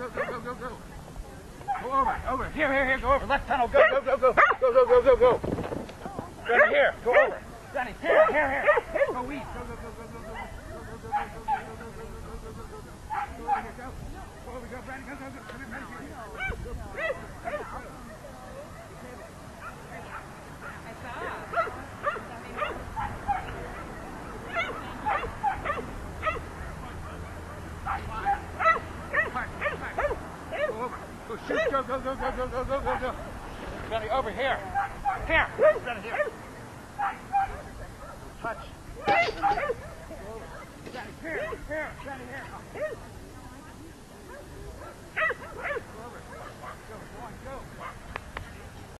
over, over. Here, here, here. Go over. Left tunnel. Go, go, go, go. Go, go, go, go, go. Right here. Go over. Johnny, here, here, here. Go east. Go, go, go, go, go, go. Go, Go, shoot, go, go, go, go, go, go, go, go, go. Benny, over here. Here. Benny, here. Touch. Benny, here, here, Benny, here. Go, go, go.